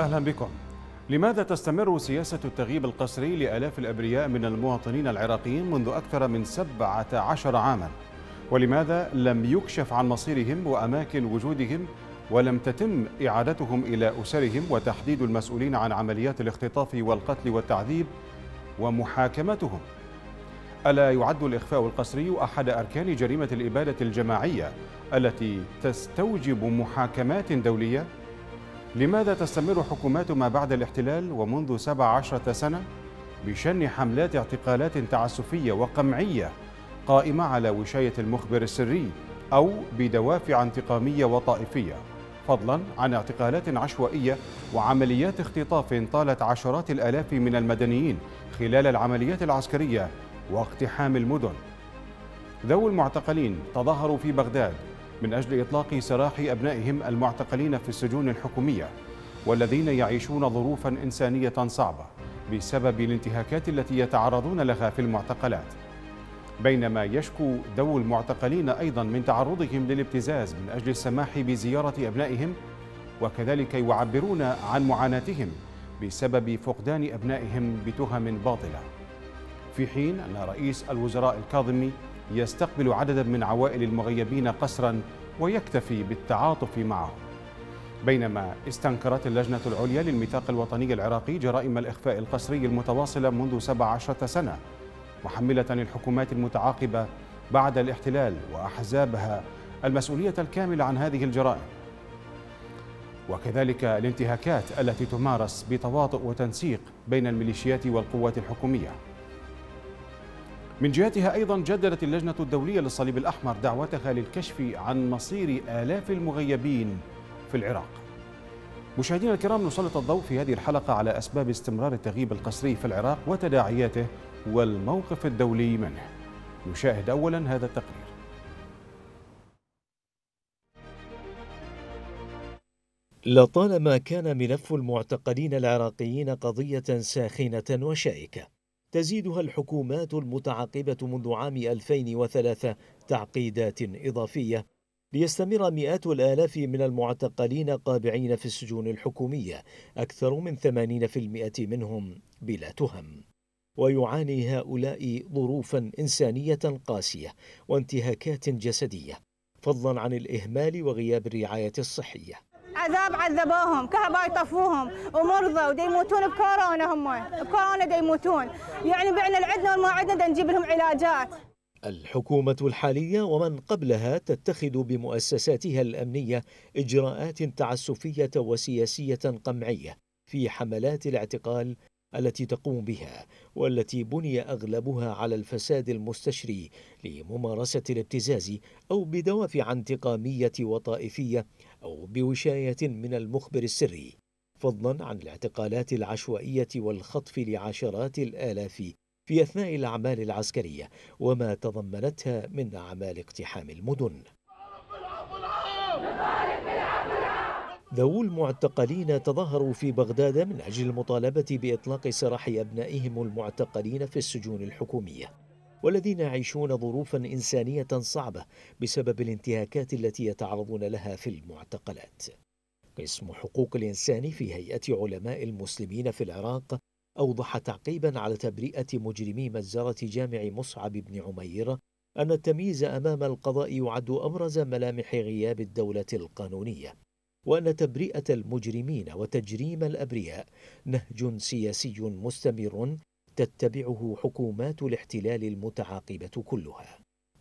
أهلا بكم لماذا تستمر سياسة التغييب القسري لآلاف الأبرياء من المواطنين العراقيين منذ أكثر من 17 عاما؟ ولماذا لم يكشف عن مصيرهم وأماكن وجودهم ولم تتم إعادتهم إلى أسرهم وتحديد المسؤولين عن عمليات الاختطاف والقتل والتعذيب ومحاكمتهم؟ ألا يعد الإخفاء القسري أحد أركان جريمة الإبادة الجماعية التي تستوجب محاكمات دولية؟ لماذا تستمر حكومات ما بعد الاحتلال ومنذ 17 سنة بشن حملات اعتقالات تعسفية وقمعية قائمة على وشاية المخبر السري أو بدوافع انتقامية وطائفية؟ فضلا عن اعتقالات عشوائية وعمليات اختطاف طالت عشرات الآلاف من المدنيين خلال العمليات العسكرية واقتحام المدن. ذوو المعتقلين تظاهروا في بغداد من أجل إطلاق سراح أبنائهم المعتقلين في السجون الحكومية والذين يعيشون ظروفا إنسانية صعبة بسبب الانتهاكات التي يتعرضون لها في المعتقلات. بينما يشكو ذوو المعتقلين أيضا من تعرضهم للابتزاز من أجل السماح بزيارة أبنائهم وكذلك يعبرون عن معاناتهم بسبب فقدان أبنائهم بتهم باطلة. في حين أن رئيس الوزراء الكاظمي يستقبل عددا من عوائل المغيبين قسرا ويكتفي بالتعاطف معهم بينما استنكرت اللجنة العليا للميثاق الوطني العراقي جرائم الإخفاء القسري المتواصلة منذ 17 سنة محملة الحكومات المتعاقبة بعد الاحتلال وأحزابها المسؤولية الكاملة عن هذه الجرائم. وكذلك الانتهاكات التي تمارس بتواطؤ وتنسيق بين الميليشيات والقوات الحكومية. من جهتها أيضا جددت اللجنة الدولية للصليب الأحمر دعوتها للكشف عن مصير آلاف المغيبين في العراق. مشاهدينا الكرام نسلط الضوء في هذه الحلقة على أسباب استمرار التغييب القسري في العراق وتداعياته والموقف الدولي منه. نشاهد أولا هذا التقرير. لطالما كان ملف المعتقلين العراقيين قضية ساخنة وشائكة تزيدها الحكومات المتعاقبة منذ عام 2003 تعقيدات إضافية ليستمر مئات الآلاف من المعتقلين قابعين في السجون الحكومية أكثر من 80% منهم بلا تهم. ويعاني هؤلاء ظروفا إنسانية قاسية وانتهاكات جسدية فضلا عن الإهمال وغياب الرعاية الصحية. عذاب عذبوهم كهرباء يطفوهم ومرضى ودي يموتون بكورونا هم. بكورونا دي يموتون. يعني بعنا العدنا وما عدنا نجيب لهم علاجات. الحكومة الحالية ومن قبلها تتخذ بمؤسساتها الأمنية إجراءات تعسفية وسياسية قمعية في حملات الاعتقال التي تقوم بها والتي بني أغلبها على الفساد المستشري لممارسة الابتزاز أو بدوافع انتقامية وطائفية أو بوشاية من المخبر السري فضلا عن الاعتقالات العشوائية والخطف لعشرات الآلاف في أثناء الأعمال العسكرية وما تضمنتها من أعمال اقتحام المدن. ذوو المعتقلين تظاهروا في بغداد من أجل المطالبة بإطلاق سراح أبنائهم المعتقلين في السجون الحكومية والذين يعيشون ظروفا إنسانية صعبة بسبب الانتهاكات التي يتعرضون لها في المعتقلات. قسم حقوق الإنسان في هيئة علماء المسلمين في العراق أوضح تعقيبا على تبرئة مجرمي مزارة جامع مصعب بن عمير أن التمييز أمام القضاء يعد أبرز ملامح غياب الدولة القانونية. وأن تبرئة المجرمين وتجريم الأبرياء نهج سياسي مستمر تتبعه حكومات الاحتلال المتعاقبة كلها.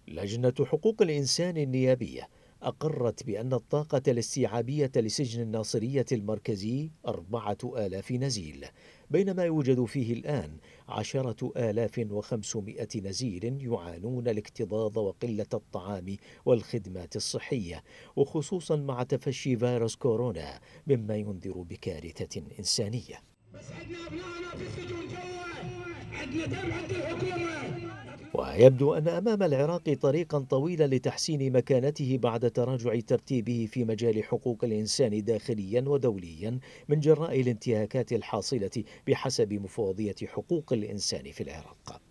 لجنة حقوق الإنسان النيابية أقرت بأن الطاقة الاستيعابية لسجن الناصرية المركزي أربعة آلاف نزيل بينما يوجد فيه الآن عشرة آلاف وخمسمائة نزيل يعانون الاكتظاظ وقلة الطعام والخدمات الصحية وخصوصا مع تفشي فيروس كورونا مما ينذر بكارثة إنسانية. بس عندنا أبنائنا في السجون جوا عندنا دم عند الحكومة. ويبدو أن أمام العراق طريقا طويلا لتحسين مكانته بعد تراجع ترتيبه في مجال حقوق الإنسان داخليا ودوليا من جراء الانتهاكات الحاصلة بحسب مفوضية حقوق الإنسان في العراق.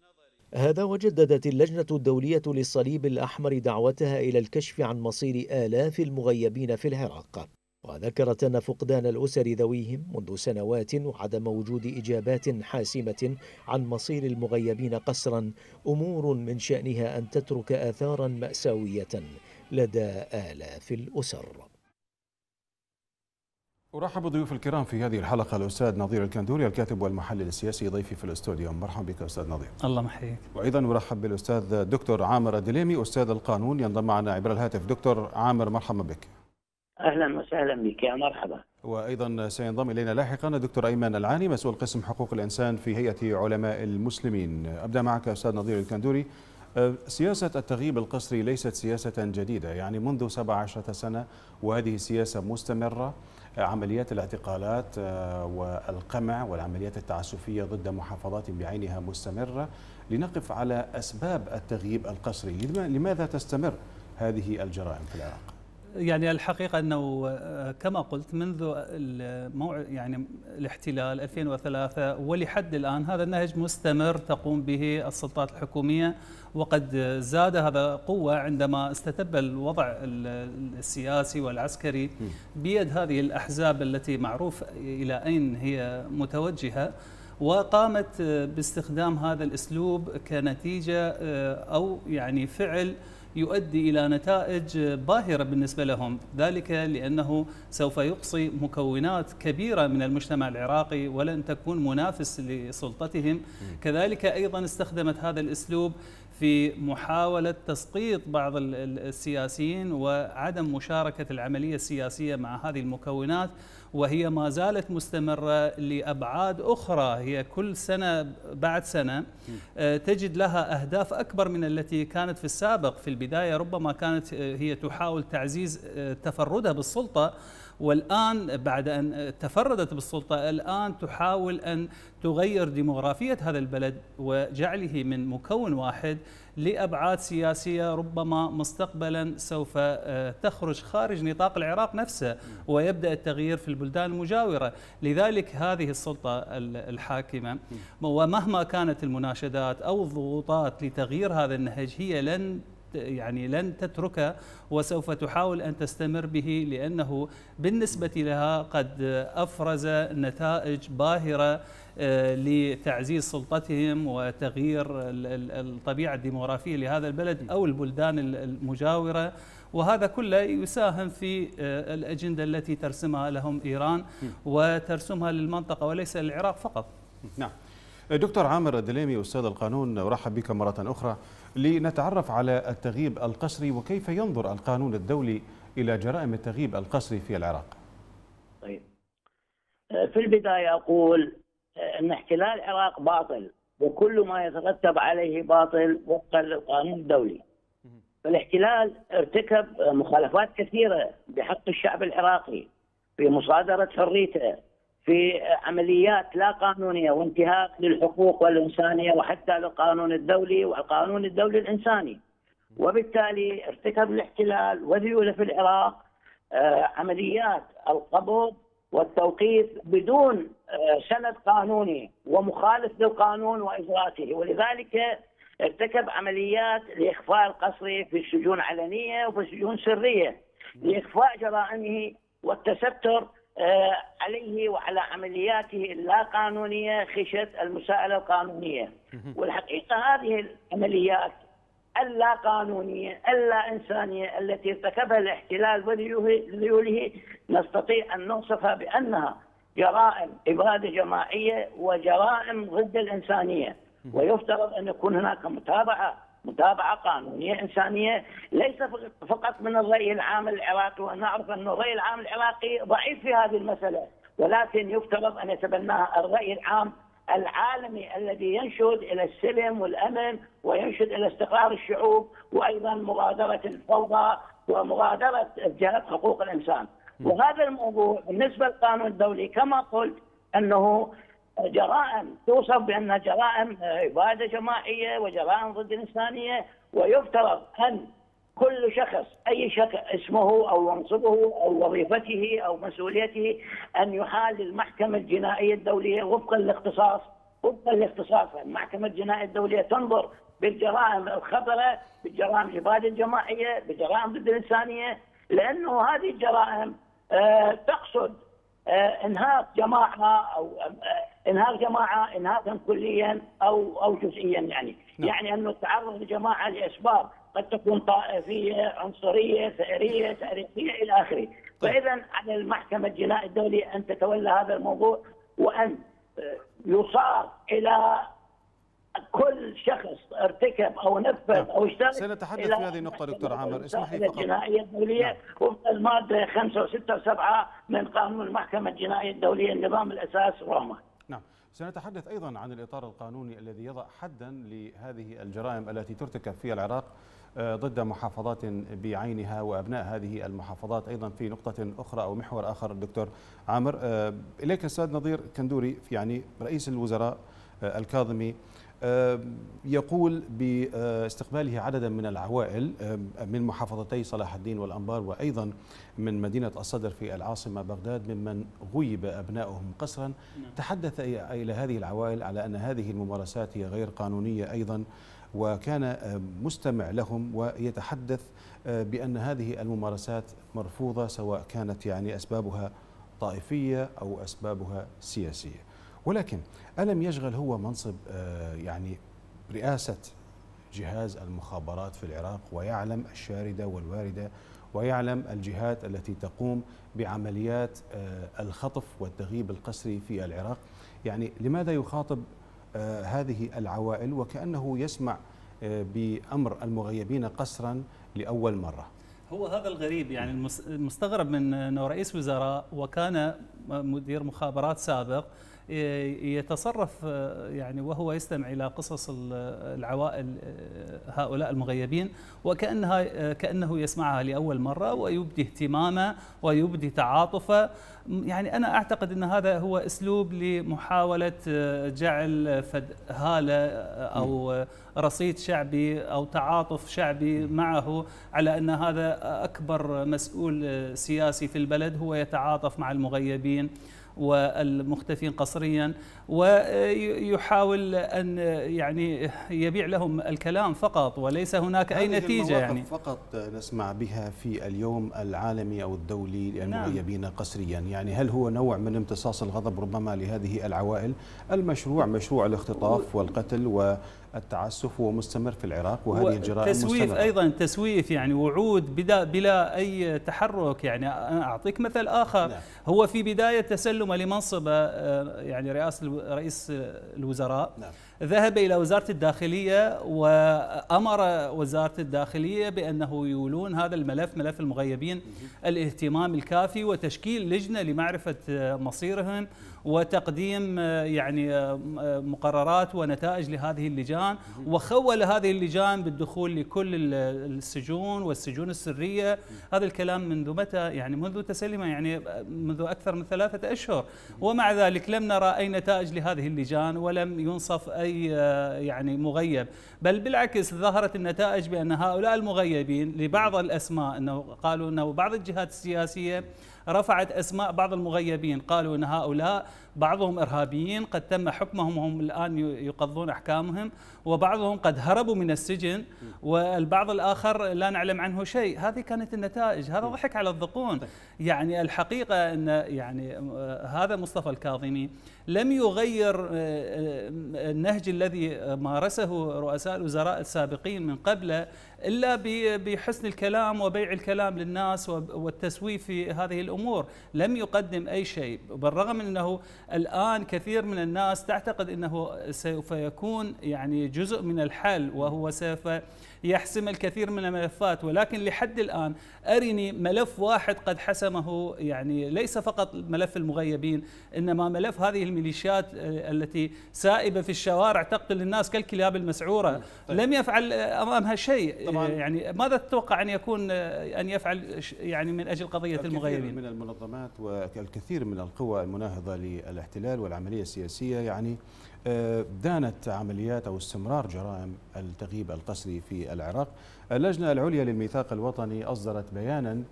هذا وجددت اللجنة الدولية للصليب الأحمر دعوتها إلى الكشف عن مصير آلاف المغيبين في العراق. وذكرت أن فقدان الأسر ذويهم منذ سنوات وعدم وجود إجابات حاسمة عن مصير المغيبين قسرا أمور من شأنها أن تترك آثارا مأساوية لدى آلاف الأسر. أرحب بضيوف الكرام في هذه الحلقة الأستاذ نظير الكندوري الكاتب والمحلل السياسي ضيفي في الاستوديو. مرحبا بك أستاذ نظير. الله محييك. وأيضا نرحب بالأستاذ دكتور عامر الدليمي أستاذ القانون ينضم معنا عبر الهاتف. دكتور عامر مرحبا بك. أهلا وسهلا بك. يا مرحبا. وأيضا سينضم إلينا لاحقا الدكتور ايمن العاني مسؤول قسم حقوق الإنسان في هيئة علماء المسلمين. أبدأ معك أستاذ نظير الكندوري. أه، سياسة التغييب القسري ليست سياسة جديدة. يعني منذ 17 سنة وهذه سياسة مستمرة. عمليات الاعتقالات أه، والقمع والعمليات التعسفية ضد محافظات بعينها مستمرة. لنقف على أسباب التغييب القسري. لماذا تستمر هذه الجرائم في العراق؟ يعني الحقيقة أنه آه، كما قلت منذ الموع يعني الاحتلال 2003 ولحد الآن هذا النهج مستمر تقوم به السلطات الحكومية وقد زاد هذا قوة عندما استتب الوضع السياسي والعسكري بيد هذه الأحزاب التي معروف إلى أين هي متوجهة وقامت باستخدام هذا الأسلوب كنتيجة آه، أو يعني فعل يؤدي إلى نتائج باهرة بالنسبة لهم. ذلك لأنه سوف يقصي مكونات كبيرة من المجتمع العراقي ولن تكون منافس لسلطتهم. كذلك أيضا استخدمت هذا الأسلوب في محاولة تسقيط بعض السياسيين وعدم مشاركة العملية السياسية مع هذه المكونات. وهي ما زالت مستمرة لأبعاد أخرى. هي كل سنة بعد سنة آه، تجد لها أهداف أكبر من التي كانت في السابق. في البداية ربما كانت آه، هي تحاول تعزيز آه، تفردها بالسلطة والآن بعد أن تفردت بالسلطة الآن تحاول أن تغير ديموغرافية هذا البلد وجعله من مكون واحد لأبعاد سياسية ربما مستقبلا سوف آه، تخرج خارج نطاق العراق نفسه ويبدأ التغيير في البلدان المجاورة. لذلك هذه السلطة الحاكمة ومهما كانت المناشدات أو الضغوطات لتغيير هذا النهج هي لن يعني لن تتركه وسوف تحاول أن تستمر به لأنه بالنسبة لها قد أفرز نتائج باهرة لتعزيز سلطتهم وتغيير الطبيعة الديموغرافية لهذا البلد أو البلدان المجاورة. وهذا كله يساهم في آه، الأجندة التي ترسمها لهم إيران وترسمها للمنطقة وليس للعراق فقط. نعم. دكتور عامر الدليمي أستاذ القانون أرحب بك مرة أخرى. لنتعرف على التغييب القسري وكيف ينظر القانون الدولي إلى جرائم التغييب القسري في العراق. طيب. في البداية أقول أن احتلال العراق باطل وكل ما يترتب عليه باطل وفقا للقانون الدولي فالاحتلال ارتكب مخالفات كثيرة بحق الشعب العراقي في مصادرة حريته في عمليات لا قانونية وانتهاك للحقوق والإنسانية وحتى للقانون الدولي والقانون الدولي الإنساني. وبالتالي ارتكب الاحتلال وذيوله في العراق آه، عمليات القبض والتوقيف بدون سند قانوني ومخالف للقانون وإجراءاته. ولذلك ارتكب عمليات لإخفاء القصري في السجون علنية وفي السجون سرية لإخفاء جرائمه والتستر آه، عليه وعلى عملياته اللا قانونيه خشية المساءلة القانونية. والحقيقة هذه العمليات اللا قانونيه اللا انسانيه التي ارتكبها الاحتلال وذيوله نستطيع أن نوصفها بأنها جرائم إبادة جماعية وجرائم ضد الإنسانية. ويفترض أن يكون هناك متابعة متابعة قانونية إنسانية ليس فقط من الرأي العام العراقي ونعرف أن الرأي العام العراقي ضعيف في هذه المسألة. ولكن يفترض أن يتبناها الرأي العام العالمي الذي ينشد إلى السلم والأمن وينشد إلى استقرار الشعوب وأيضا مبادره الفوضى ومبادره جلب حقوق الإنسان. وهذا الموضوع بالنسبة للقانون الدولي كما قلت أنه جرائم توصف بانها جرائم اباده جماعية وجرائم ضد الانسانيه ويفترض أن كل شخص أي شخص اسمه أو منصبه أو وظيفته أو مسؤوليته أن يحال للمحكمه الجنائية الدولية وفقا للاختصاص. وفقا لاختصاص المحكمة الجنائية الدولية تنظر بالجرائم الخطرة بالجرائم الاباده الجماعية بالجرائم ضد الإنسانية لأنه هذه الجرائم آه، تقصد آه، انهاك جماعة أو آه، انهاك جماعة انهاكا كليا أو أو جزئيا يعني نعم. يعني أنه التعرض لجماعة لأسباب قد تكون طائفية عنصرية ثأريه تاريخية إلى آخره طيب. فاذا على المحكمة الجنائية الدولية أن تتولى هذا الموضوع وأن آه، يصار إلى كل شخص ارتكب أو نفذ نعم. أو اشترك سنتحدث في هذه النقطة دكتور عامر. اسمح لي فقط. الجنائية الدولية نعم. وفق المادة 5 و6 و7 من قانون المحكمة الجنائية الدولية النظام الأساس روما نعم سنتحدث أيضا عن الإطار القانوني الذي يضع حدا لهذه الجرائم التي ترتكب في العراق آه، ضد محافظات بعينها وأبناء هذه المحافظات أيضا في نقطة أخرى أو محور آخر دكتور عامر آه، إليك أستاذ نظير كندوري يعني رئيس الوزراء آه، الكاظمي يقول باستقباله عددا من العوائل من محافظتي صلاح الدين والأنبار وأيضا من مدينة الصدر في العاصمة بغداد ممن غيب أبنائهم قسرا تحدث إلى هذه العوائل على أن هذه الممارسات هي غير قانونية أيضا وكان مستمع لهم ويتحدث آه، بأن هذه الممارسات مرفوضة سواء كانت يعني أسبابها طائفية أو أسبابها سياسية. ولكن ألم يشغل هو منصب آه، يعني رئاسة جهاز المخابرات في العراق ويعلم الشاردة والواردة ويعلم الجهات التي تقوم بعمليات آه، الخطف والتغييب القسري في العراق؟ يعني لماذا يخاطب آه، هذه العوائل وكأنه يسمع بأمر المغيبين قسرا لأول مرة؟ هو هذا الغريب يعني المس- المستغرب من إنه رئيس وزراء وكان مدير مخابرات سابق يتصرف آه، يعني وهو يستمع إلى قصص ال- العوائل آه، هؤلاء المغيبين وكأنها آه، كأنه يسمعها لأول مرة ويبدي اهتمامه ويبدي تعاطفه. يعني أنا أعتقد إن هذا هو أسلوب لمحاولة آه، جعل فد هالة أو آه، رصيد شعبي أو تعاطف شعبي معه على أن هذا أكبر مسؤول سياسي في البلد هو يتعاطف مع المغيبين. والمختفين قسريا ويحاول أن يعني يبيع لهم الكلام فقط وليس هناك أي نتيجة يعني فقط نسمع بها في اليوم العالمي أو الدولي نعم. للمغيبين قسريا، يعني هل هو نوع من امتصاص الغضب ربما لهذه العوائل؟ المشروع مشروع الاختطاف والقتل والتعسف هو مستمر في العراق وهذه الجرائم تسويف مستمرة. أيضا تسويف يعني وعود بلا بلا أي تحرك يعني أنا أعطيك مثل آخر نعم. هو في بداية تسلمه لمنصب آه، يعني رئاسه رئيس الوزراء نعم. ذهب إلى وزارة الداخلية وأمر وزارة الداخلية بأنه يولون هذا الملف ملف المغيبين الاهتمام الكافي وتشكيل لجنة لمعرفة آه، مصيرهم وتقديم يعني مقررات ونتائج لهذه اللجان وخول هذه اللجان بالدخول لكل ال- السجون والسجون السرية. هذا الكلام منذ متى؟ يعني منذ تسلمه يعني منذ أكثر من ثلاثة أشهر. ومع ذلك لم نرى أي نتائج لهذه اللجان ولم ينصف أي آه، يعني مغيب. بل بالعكس ظهرت النتائج بأن هؤلاء المغيبين لبعض الأسماء إنه قالوا إنه بعض الجهات السياسية رفعت أسماء بعض المغيبين. قالوا إن هؤلاء بعضهم إرهابيين قد تم حكمهم وهم الآن يقضون أحكامهم وبعضهم قد هربوا من السجن والبعض الآخر لا نعلم عنه شيء. هذه كانت النتائج. هذا ضحك على الذقون. يعني الحقيقة إن يعني آه، هذا مصطفى الكاظمي لم يغير آه، آه، النهج الذي مارسه رؤساء الوزراء السابقين من قبله إلا ب- بحسن الكلام وبيع الكلام للناس والتسويف في هذه الأمور، لم يقدم أي شيء، بالرغم من أنه الآن كثير من الناس تعتقد أنه سوف يكون يعني جزء من الحل وهو سوف يحسم الكثير من الملفات ولكن لحد الآن أرني ملف واحد قد حسمه يعني ليس فقط ملف المغيبين إنما ملف هذه الميليشيات آه، التي سائبة في الشوارع تقتل الناس كالكلاب المسعورة طيب. لم يفعل أمامها شيء طبعاً. يعني ماذا تتوقع أن يكون آه، أن يفعل يعني من أجل قضية الكثير المغيبين من المنظمات والكثير من القوى المناهضة للاحتلال والعملية السياسية يعني دانت عمليات أو استمرار جرائم التغييب القسري في العراق. اللجنة العليا للميثاق الوطني أصدرت بيانا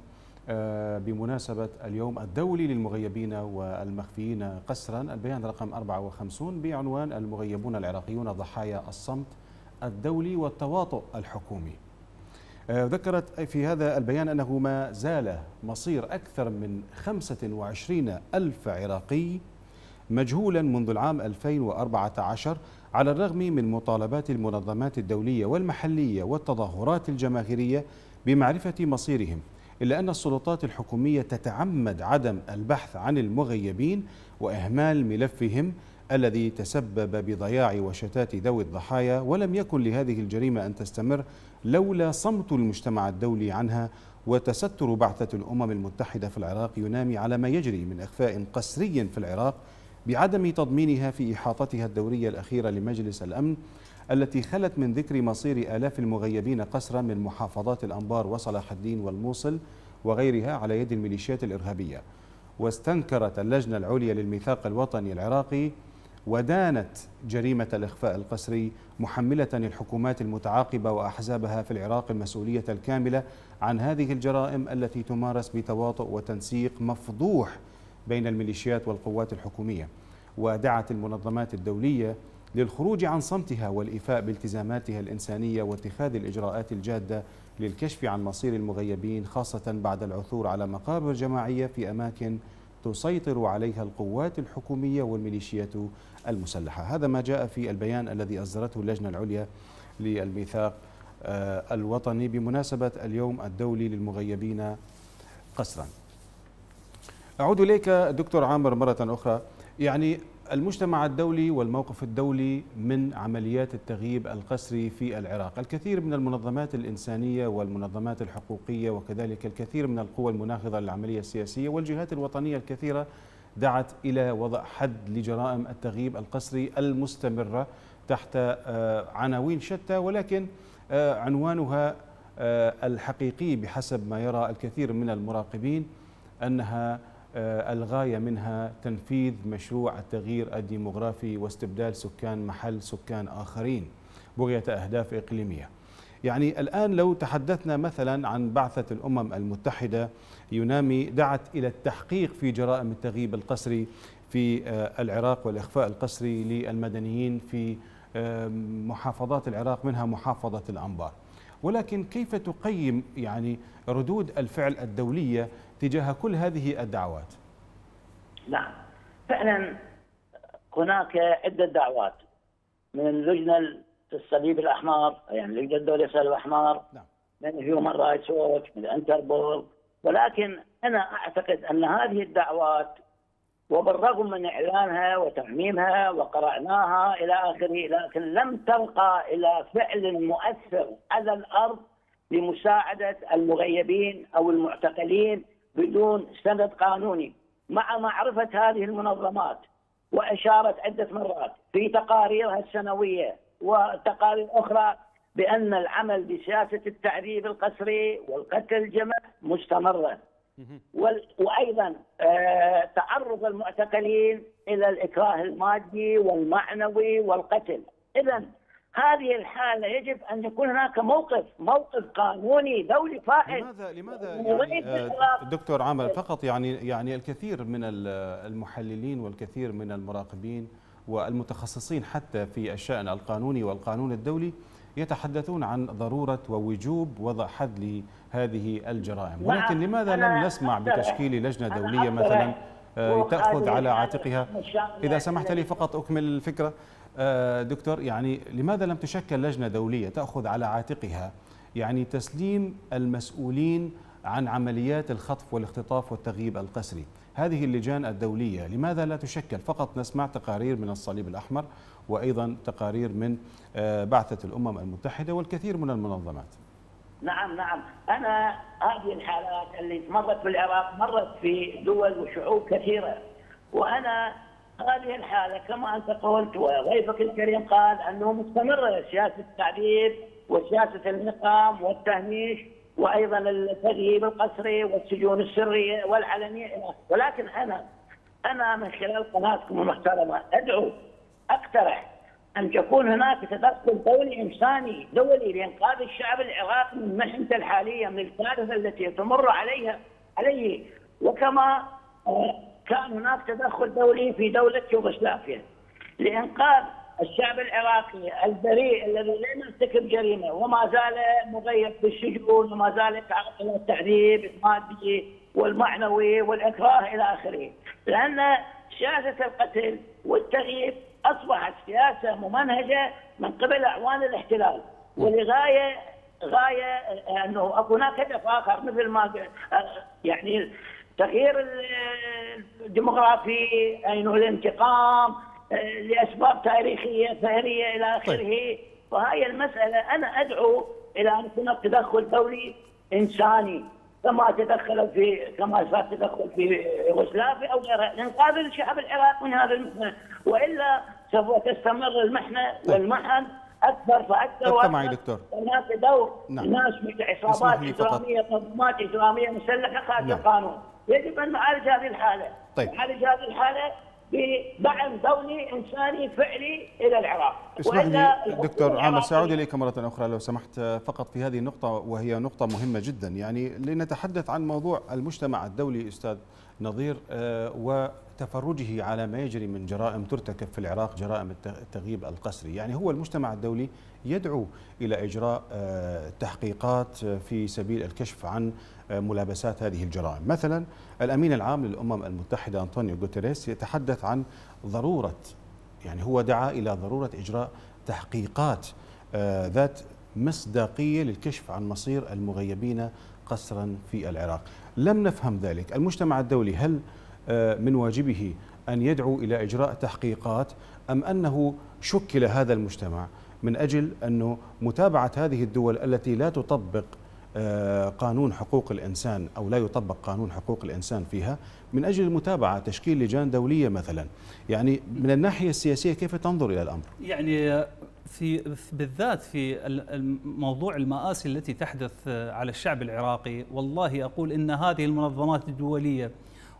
آه، بمناسبة اليوم الدولي للمغيبين والمخفيين قسرا. البيان رقم 54 بعنوان المغيبون العراقيون ضحايا الصمت الدولي والتواطؤ الحكومي. ذكرت في هذا البيان أنه ما زال مصير أكثر من 25 ألف عراقي مجهولا منذ العام 2014 على الرغم من مطالبات المنظمات الدولية والمحلية والتظاهرات الجماهيرية بمعرفة مصيرهم إلا أن السلطات الحكومية تتعمد عدم البحث عن المغيبين وإهمال ملفهم الذي تسبب بضياع وشتات ذوي الضحايا. ولم يكن لهذه الجريمة أن تستمر لولا صمت المجتمع الدولي عنها وتستر بعثة الأمم المتحدة في العراق ينامي على ما يجري من إخفاء قسري في العراق بعدم تضمينها في إحاطتها الدورية الأخيرة لمجلس الأمن التي خلت من ذكر مصير آلاف المغيبين قسرا من محافظات الأنبار وصلاح الدين والموصل وغيرها على يد الميليشيات الإرهابية. واستنكرت اللجنة العليا للميثاق الوطني العراقي ودانت جريمة الإخفاء القسري محملة الحكومات المتعاقبة وأحزابها في العراق المسؤولية الكاملة عن هذه الجرائم التي تمارس بتواطؤ وتنسيق مفضوح بين الميليشيات والقوات الحكومية ودعت المنظمات الدولية للخروج عن صمتها والإيفاء بالتزاماتها الإنسانية واتخاذ الإجراءات الجادة للكشف عن مصير المغيبين خاصة بعد العثور على مقابر جماعية في أماكن تسيطر عليها القوات الحكومية والميليشيات المسلحة. هذا ما جاء في البيان الذي أصدرته اللجنة العليا للميثاق آه، الوطني بمناسبة اليوم الدولي للمغيبين قسرا. أعود إليك دكتور عامر مرة أخرى. يعني المجتمع الدولي والموقف الدولي من عمليات التغييب القسري في العراق. الكثير من المنظمات الإنسانية والمنظمات الحقوقية وكذلك الكثير من القوى المناهضة للعملية السياسية والجهات الوطنية الكثيرة دعت إلى وضع حد لجرائم التغييب القسري المستمرة تحت آه، عناوين شتى ولكن آه، عنوانها آه، الحقيقي بحسب ما يرى الكثير من المراقبين أنها الغاية منها تنفيذ مشروع التغيير الديمغرافي واستبدال سكان محل سكان آخرين. بغية أهداف إقليمية. يعني الآن لو تحدثنا مثلا عن بعثة الأمم المتحدة يونامي دعت إلى التحقيق في جرائم التغييب القسري في آه، العراق والإخفاء القسري للمدنيين في آه، محافظات العراق منها محافظة الأنبار. ولكن كيف تقيم يعني ردود الفعل الدولية تجاه كل هذه الدعوات. نعم. فعلا هناك عدة دعوات. من اللجنة الصليب الأحمر يعني اللجنة الدولية للصليب الأحمر نعم. من هيومن رايتس ووتش من انتربول ولكن أنا أعتقد أن هذه الدعوات وبالرغم من إعلانها وتعميمها وقرأناها إلى آخره لكن لم ترقى إلى فعل مؤثر على الأرض لمساعدة المغيبين أو المعتقلين بدون سند قانوني مع معرفة هذه المنظمات وأشارت عدة مرات في تقاريرها السنوية وتقارير أخرى بأن العمل بسياسة التعذيب القسري والقتل الجماعي مستمرة. وأيضا آه، تعرض المعتقلين إلى الإكراه المادي والمعنوي والقتل. إذا هذه الحالة يجب أن يكون هناك موقف موقف قانوني دولي فاعل لماذا لماذا يعني آه، دكتور عامر فقط يعني يعني الكثير من المحللين والكثير من المراقبين والمتخصصين حتى في الشأن القانوني والقانون الدولي يتحدثون عن ضرورة ووجوب وضع حد لهذه الجرائم. نعم، ولكن لماذا لم نسمع بتشكيل لجنة دولية مثلا آه، تأخذ على عاتقها؟ إذا سمحت لي فقط أكمل الفكرة. دكتور يعني لماذا لم تشكل لجنة دولية تأخذ على عاتقها؟ يعني تسليم المسؤولين عن عمليات الخطف والاختطاف والتغييب القسري. هذه اللجان الدولية لماذا لا تشكل؟ فقط نسمع تقارير من الصليب الأحمر وأيضا تقارير من آه، بعثة الأمم المتحدة والكثير من المنظمات. نعم نعم. أنا هذه الحالات اللي مرت في العراق مرت في دول وشعوب كثيرة. وأنا هذه الحالة كما أنت قلت وضيفك الكريم قال أنه مستمرة سياسة التعذيب وسياسة النقام والتهميش وأيضا التغييب القسري والسجون السرية والعلنية ولكن أنا أنا من خلال قناتكم المحترمة أدعو أقترح أن يكون هناك تدخل دولي إنساني دولي لإنقاذ الشعب العراقي من محنته الحالية من الكارثة التي تمر عليها عليه. وكما كان هناك تدخل دولي في دولة يوغوسلافيا لإنقاذ الشعب العراقي البريء الذي لم يرتكب جريمه وما زال مغيب في السجون وما زال يتعرض إلى التعذيب المادي والمعنوي والإكراه إلى آخره، لأن سياسه القتل والتغييب أصبحت سياسة ممنهجة من قبل أعوان الاحتلال. ولغاية غاية أنه هناك هدف آخر مثل ما يعني تغيير الديموغرافي انه الانتقام لأسباب تاريخية ثانية إلى آخره طيب. فهي المسألة أنا أدعو إلى أن يكون تدخل دولي إنساني كما تدخل في كما صار تدخل في يوغوسلافيا أو غيرها لانقاذ الشعب العراقي من هذا المحنة وإلا سوف تستمر المحنة طيب. والمحن أكثر فأكثر وأكثر معي دكتور هناك دور نعم. ناس من عصابات اجراميه تنظيمات اجراميه مسلحة خارج نعم. القانون يجب أن نعالج هذه الحالة. طيب. نعالج هذه الحالة بدعم دولي إنساني فعلي إلى العراق. اسمح لي دكتور عامر سأعود اليك مرة أخرى لو سمحت فقط في هذه النقطة وهي نقطة مهمة جدا. يعني لنتحدث عن موضوع المجتمع الدولي أستاذ نظير آه، وتفرجه على ما يجري من جرائم ترتكب في العراق جرائم التغييب القسري. يعني هو المجتمع الدولي يدعو إلى إجراء آه، تحقيقات في سبيل الكشف عن ملابسات هذه الجرائم. مثلا الأمين العام للأمم المتحدة أنطونيو غوتيريس يتحدث عن ضرورة يعني هو دعا إلى ضرورة إجراء تحقيقات آه، ذات مصداقية للكشف عن مصير المغيبين قسرا في العراق. لم نفهم ذلك. المجتمع الدولي هل آه، من واجبه أن يدعو إلى إجراء تحقيقات أم أنه شكل هذا المجتمع؟ من أجل أنه متابعة هذه الدول التي لا تطبق آه، قانون حقوق الإنسان أو لا يطبق قانون حقوق الإنسان فيها من أجل المتابعة تشكيل لجان دولية مثلا يعني من الناحية السياسية كيف تنظر إلى الأمر؟ يعني في بالذات في الموضوع المآسي التي تحدث على الشعب العراقي والله أقول إن هذه المنظمات الدولية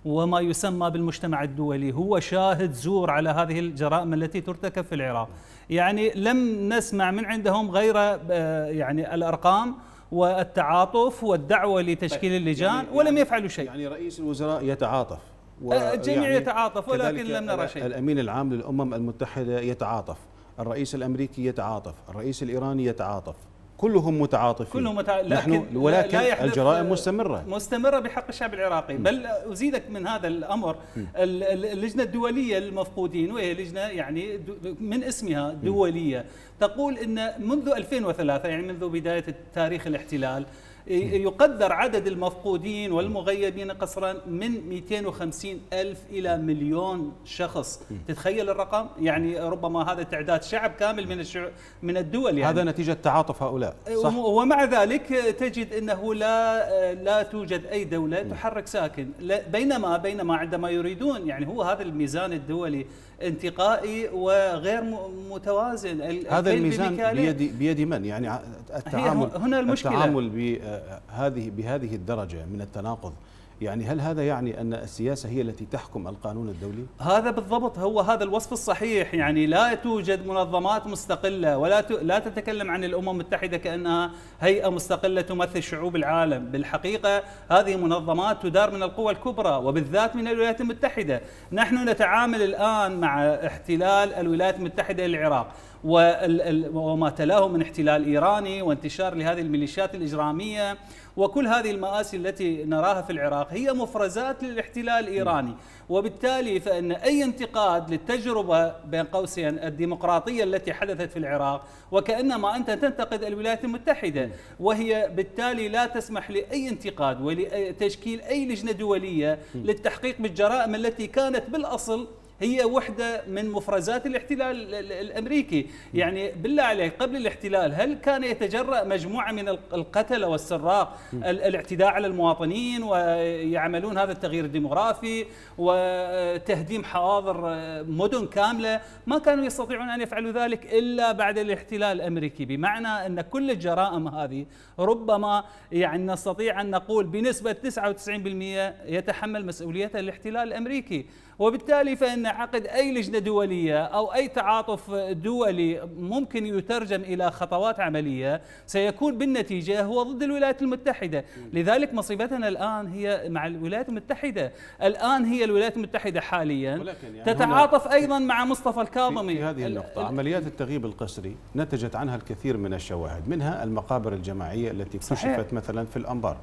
وما يسمى بالمجتمع الدولي. هو شاهد زور على هذه الجرائم التي ترتكب في العراق. يعني لم نسمع من عندهم غير آه، يعني الأرقام والتعاطف والدعوة لتشكيل طيب، اللجان يعني ولم يعني يفعلوا شيء. يعني رئيس الوزراء يتعاطف الجميع يعني يتعاطف ولكن لم نرى شيء. الأمين العام للأمم المتحدة يتعاطف. الرئيس الأمريكي يتعاطف. الرئيس الإيراني يتعاطف. كلهم متعاطفين. كلهم متعاطفين لكن ولكن لا الجرائم مستمرة. مستمرة بحق الشعب العراقي. بل أزيدك من هذا الأمر. اللجنة الدولية للمفقودين وهي لجنة يعني من اسمها دولية تقول أن منذ 2003 يعني منذ بداية تاريخ الاحتلال يقدر عدد المفقودين والمغيبين قسرا من 250 ألف إلى مليون شخص. تتخيل الرقم؟ يعني ربما هذا تعداد شعب كامل من الشعب من الدول يعني. هذا نتيجة تعاطف هؤلاء صح؟ ومع ذلك تجد أنه لا لا توجد أي دولة تحرك ساكن. بينما بينما عندما يريدون يعني هو هذا الميزان الدولي انتقائي وغير متوازن. هذا الميزان بيد بيد من؟ يعني التعامل هنا المشكلة. التعامل بهذه بهذه الدرجة من التناقض. يعني هل هذا يعني أن السياسة هي التي تحكم القانون الدولي؟ هذا بالضبط هو هذا الوصف الصحيح يعني لا توجد منظمات مستقلة ولا لا تتكلم عن الأمم المتحدة كأنها هيئة مستقلة تمثل شعوب العالم، بالحقيقة هذه منظمات تدار من القوى الكبرى وبالذات من الولايات المتحدة، نحن نتعامل الآن مع احتلال الولايات المتحدة للعراق، وما تلاه من احتلال إيراني وانتشار لهذه الميليشيات الإجرامية وكل هذه المآسي التي نراها في العراق هي مفرزات للاحتلال الإيراني. وبالتالي فإن أي انتقاد للتجربة بين قوسين الديمقراطية التي حدثت في العراق وكأنما أنت تنتقد الولايات المتحدة وهي بالتالي لا تسمح لأي انتقاد ولتشكيل أي لجنة دولية للتحقيق بالجرائم التي كانت بالأصل هي وحدة من مفرزات الاحتلال الأمريكي. يعني بالله عليك قبل الاحتلال هل كان يتجرأ مجموعة من القتلة والسراق الاعتداء على المواطنين ويعملون هذا التغيير الديمغرافي وتهديم حواضر مدن كاملة؟ ما كانوا يستطيعون أن يفعلوا ذلك إلا بعد الاحتلال الأمريكي. بمعنى أن كل الجرائم هذه ربما يعني نستطيع أن نقول بنسبة 99% يتحمل مسؤوليتها الاحتلال الأمريكي. وبالتالي فإن عقد أي لجنة دولية أو أي تعاطف دولي ممكن يترجم إلى خطوات عملية سيكون بالنتيجة هو ضد الولايات المتحدة، لذلك مصيبتنا الآن هي مع الولايات المتحدة، الآن هي الولايات المتحدة حاليا يعني تتعاطف أيضا مع مصطفى الكاظمي في هذه النقطة عمليات التغييب القسري نتجت عنها الكثير من الشواهد منها المقابر الجماعية التي. كشفت مثلا في الأنبار.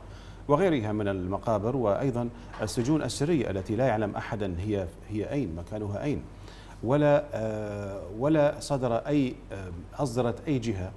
وغيرها من المقابر وأيضا السجون السرية التي لا يعلم أحدا هي هي أين مكانها أين. ولا آه، ولا صدر أي آه، أصدرت أي جهة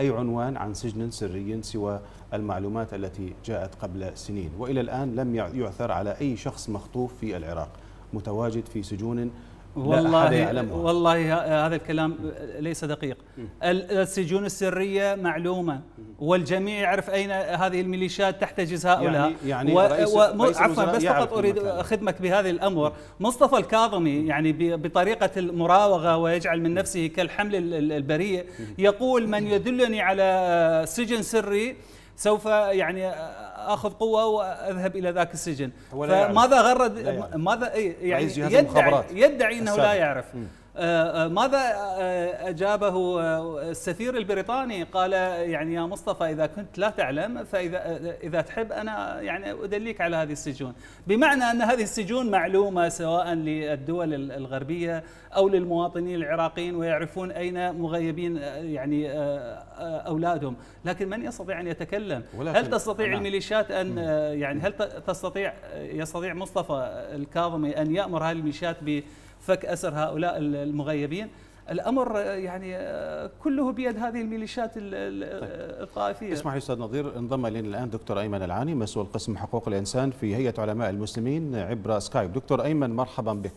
أي عنوان عن سجن سري سوى المعلومات التي جاءت قبل سنين. وإلى الآن لم يعثر على أي شخص مخطوف في العراق متواجد في سجون والله يعلمها. والله هذا الكلام ليس دقيق. ال- السجون السرية معلومة والجميع يعرف أين هذه الميليشيات تحتجز هؤلاء. يعني- يعني و- رئيس- وم- رئيس عفوا بس فقط اريد المكان. خدمك بهذه الأمر. مصطفى الكاظمي يعني بطريقة المراوغة ويجعل من نفسه كالحمل ال- ال- البريء يقول من يدلني على سجن سري سوف يعني أخذ قوة وأذهب إلى ذاك السجن لا يعرف. فماذا غرد لا يعرف. ماذا يعني يدعي يدعي إنه لا السابق. يعرف آه، آه، ماذا آه، أجابه آه، السفير البريطاني؟ قال يعني يا مصطفى إذا كنت لا تعلم فإذا آه، إذا تحب أنا يعني أدليك على هذه السجون. بمعنى أن هذه السجون معلومة سواء للدول ال- الغربية أو للمواطنين العراقيين ويعرفون أين مغيبين آه، يعني آه، آه، أولادهم. لكن من يستطيع أن يتكلم؟ هل تستطيع نعم. الميليشيات أن آه، يعني هل تستطيع يستطيع مصطفى الكاظمي أن يأمر هذه الميليشيات بفك اسر هؤلاء المغيبين. الأمر آه، يعني آه، كله بيد هذه الميليشيات ال- ال- الطائفية. اسمح لي أستاذ نظير انضم إلينا الآن دكتور أيمن العاني مسؤول قسم حقوق الإنسان في هيئة علماء المسلمين عبر سكايب. دكتور أيمن مرحبا بك.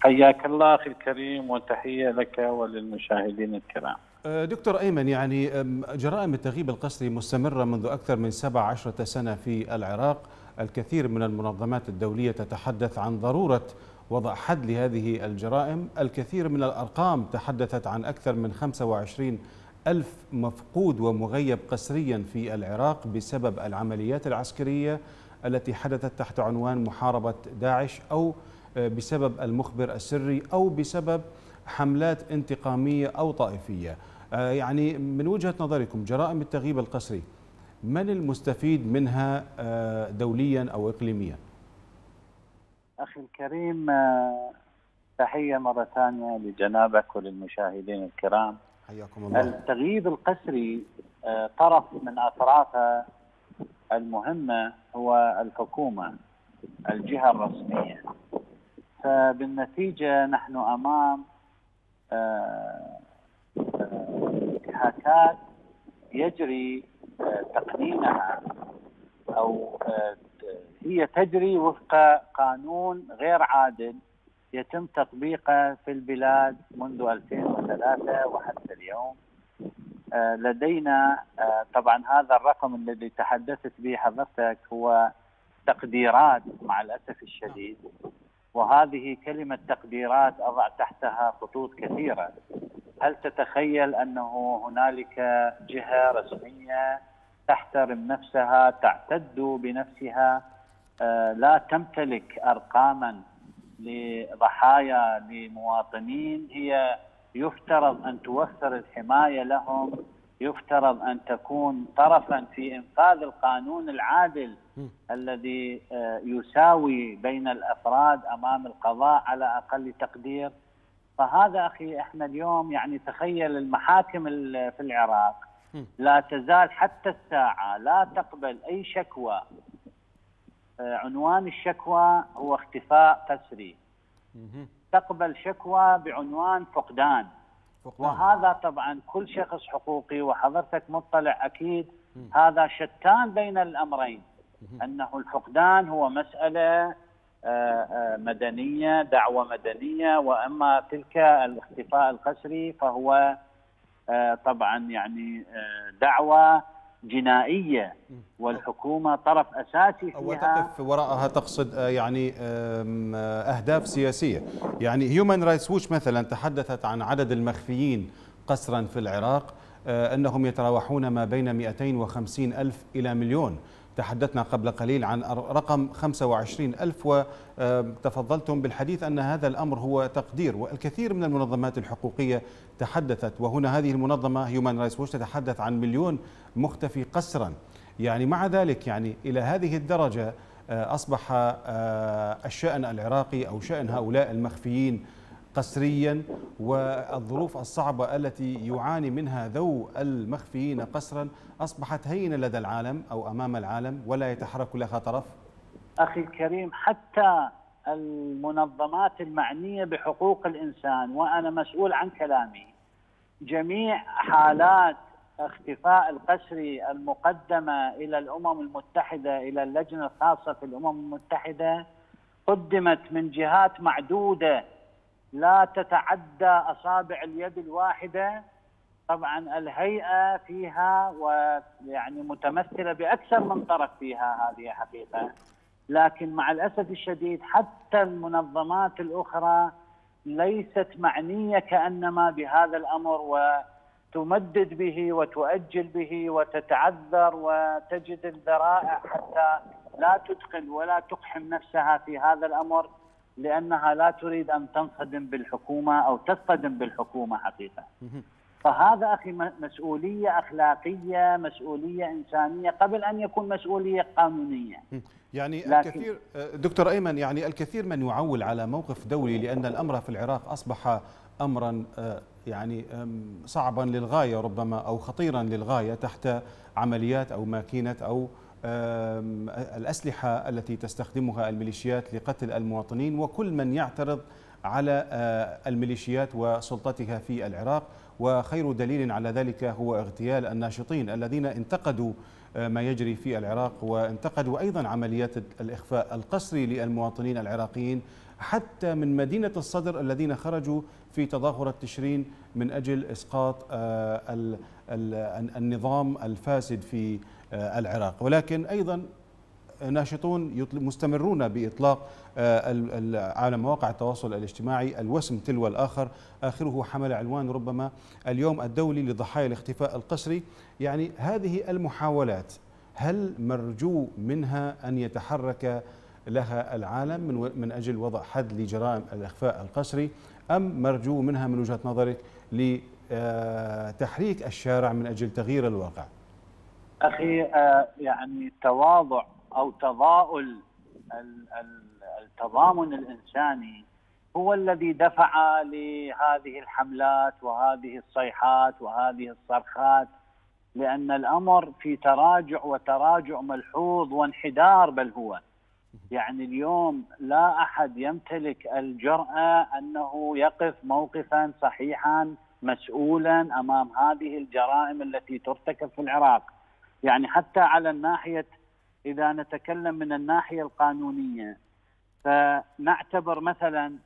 حياك الله أخي الكريم وتحية لك وللمشاهدين الكرام. أه، دكتور أيمن يعني جرائم التغييب القسري مستمرة منذ أكثر من 17 سنة في العراق. الكثير من المنظمات الدولية تتحدث عن ضرورة وضع حد لهذه الجرائم. الكثير من الأرقام تحدثت عن أكثر من 25 ألف مفقود ومغيب قسريا في العراق بسبب العمليات العسكرية التي حدثت تحت عنوان محاربة داعش أو آه، بسبب المخبر السري أو بسبب حملات انتقامية أو طائفية. آه، يعني من وجهة نظركم جرائم التغييب القسري من المستفيد منها آه، دوليا أو إقليميا؟ أخي الكريم آه، تحية مرة ثانية لجنابك وللمشاهدين الكرام. حياكم الله التغييب القسري آه، طرف من أطرافه المهمة هو الحكومة الجهة الرسمية. فبالنتيجة نحن أمام آه، آه، انتهاكات يجري تقنينها أو آه، هي تجري وفق قانون غير عادل يتم تطبيقه في البلاد منذ 2003 وحتى اليوم. آه، لدينا آه، طبعا هذا الرقم الذي تحدثت به حضرتك هو تقديرات مع الأسف الشديد. وهذه كلمة تقديرات أضع تحتها خطوط كثيرة. هل تتخيل أنه هنالك جهة رسمية تحترم نفسها تعتد بنفسها؟ لا تمتلك أرقاما لضحايا لمواطنين. هي يفترض أن توفر الحماية لهم يفترض أن تكون طرفا في إنقاذ القانون العادل الذي آه، يساوي بين الأفراد أمام القضاء على أقل تقدير. فهذا أخي إحنا اليوم يعني تخيل المحاكم ال- في العراق. لا تزال حتى الساعة لا تقبل أي شكوى آه، عنوان الشكوى هو اختفاء قسري. تقبل شكوى بعنوان فقدان. وهذا طبعا كل شخص حقوقي وحضرتك مطلع أكيد. هذا شتان بين الأمرين. أنه الفقدان هو مسألة آه، آه، مدنية دعوة مدنية. وأما تلك الاختفاء القسري فهو آه، طبعا يعني آه، دعوة جنائية والحكومة طرف أساسي فيها وتقف وراءها تقصد آه، يعني آه، أهداف سياسية. يعني هيومن رايتس ووتش مثلا تحدثت عن عدد المخفيين قسرا في العراق آه، أنهم يتراوحون ما بين 250 ألف إلى مليون. تحدثنا قبل قليل عن رقم 25 ألف وتفضلتم بالحديث أن هذا الأمر هو تقدير والكثير من المنظمات الحقوقية تحدثت وهنا هذه المنظمة هيومان رايتس ووش تتحدث عن مليون مختفي قسرا. يعني مع ذلك يعني إلى هذه الدرجة آه، أصبح آه، الشأن العراقي أو شأن هؤلاء المخفيين قسريا والظروف الصعبة التي يعاني منها ذو المخفيين قسرا أصبحت هينة لدى العالم أو أمام العالم ولا يتحرك لها طرف؟ أخي الكريم حتى المنظمات المعنية بحقوق الإنسان وأنا مسؤول عن كلامي جميع حالات اختفاء القسري المقدمة إلى الأمم المتحدة إلى اللجنة الخاصة في الأمم المتحدة قدمت من جهات معدودة لا تتعدى أصابع اليد الواحدة. طبعا الهيئة فيها ويعني متمثلة بأكثر من طرف فيها هذه حقيقة لكن مع الأسف الشديد حتى المنظمات الأخرى ليست معنية كأنما بهذا الأمر وتمدد به وتؤجل به وتتعذر وتجد الذرائع حتى لا تدخل ولا تقحم نفسها في هذا الأمر. لأنها لا تريد أن تنصدم بالحكومة أو تصطدم بالحكومة حقيقة. فهذا أخي مسؤولية أخلاقية مسؤولية إنسانية قبل أن يكون مسؤولية قانونية. يعني الكثير دكتور أيمن يعني الكثير من يعول على موقف دولي لأن الأمر في العراق أصبح أمرا آه، يعني صعبا للغاية ربما أو خطيرا للغاية تحت عمليات أو ماكينة أو الأسلحة التي تستخدمها الميليشيات لقتل المواطنين وكل من يعترض على آه، الميليشيات وسلطتها في العراق. وخير دليل على ذلك هو اغتيال الناشطين الذين انتقدوا آه، ما يجري في العراق وانتقدوا أيضا عمليات الإخفاء القسري للمواطنين العراقيين حتى من مدينة الصدر الذين خرجوا في تظاهرة تشرين من أجل إسقاط آه، النظام الفاسد في العراق. ولكن أيضا ناشطون مستمرون بإطلاق آه، على مواقع التواصل الاجتماعي الوسم تلو الآخر آخره حمل عنوان ربما اليوم الدولي لضحايا الاختفاء القسري. يعني هذه المحاولات هل مرجو منها أن يتحرك لها العالم من من أجل وضع حد لجرائم الإخفاء القسري أم مرجو منها من وجهة نظرك لتحريك الشارع من أجل تغيير الواقع؟ أخي آه، يعني تواضع أو تضاؤل التضامن الإنساني هو الذي دفع لهذه الحملات وهذه الصيحات وهذه الصرخات لأن الأمر في تراجع وتراجع ملحوظ وانحدار بل هو. يعني اليوم لا أحد يمتلك الجرأة أنه يقف موقفا صحيحا مسؤولا أمام هذه الجرائم التي ترتكب في العراق. يعني حتى على الناحية إذا نتكلم من الناحية القانونية فنعتبر مثلا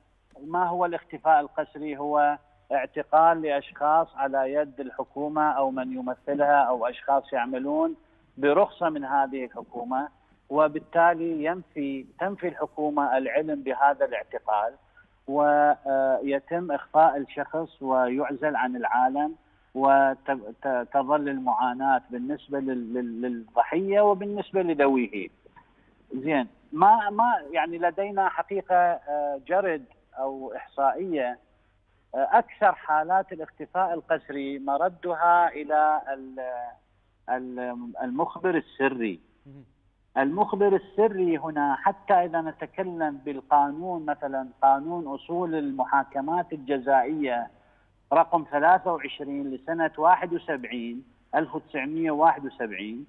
ما هو الاختفاء القسري؟ هو اعتقال لأشخاص على يد الحكومة أو من يمثلها أو أشخاص يعملون برخصة من هذه الحكومة وبالتالي ينفي تنفي الحكومة العلم بهذا الاعتقال ويتم إخفاء الشخص ويعزل عن العالم. وتظل المعاناة بالنسبة للضحية وبالنسبة لذويه. زين ما ما يعني لدينا حقيقة آه، جرد أو إحصائية آه، أكثر حالات الاختفاء القسري مردها إلى المخبر السري. المخبر السري هنا حتى إذا نتكلم بالقانون مثلا قانون أصول المحاكمات الجزائية رقم 23 لسنة 71 1971